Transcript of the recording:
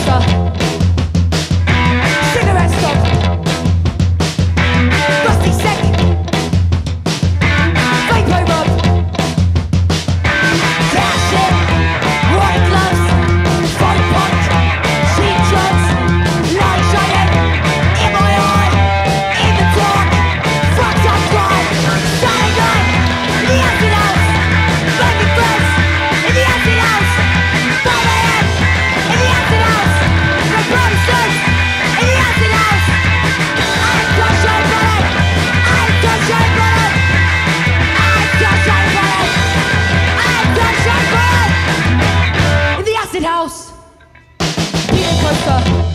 house. casa.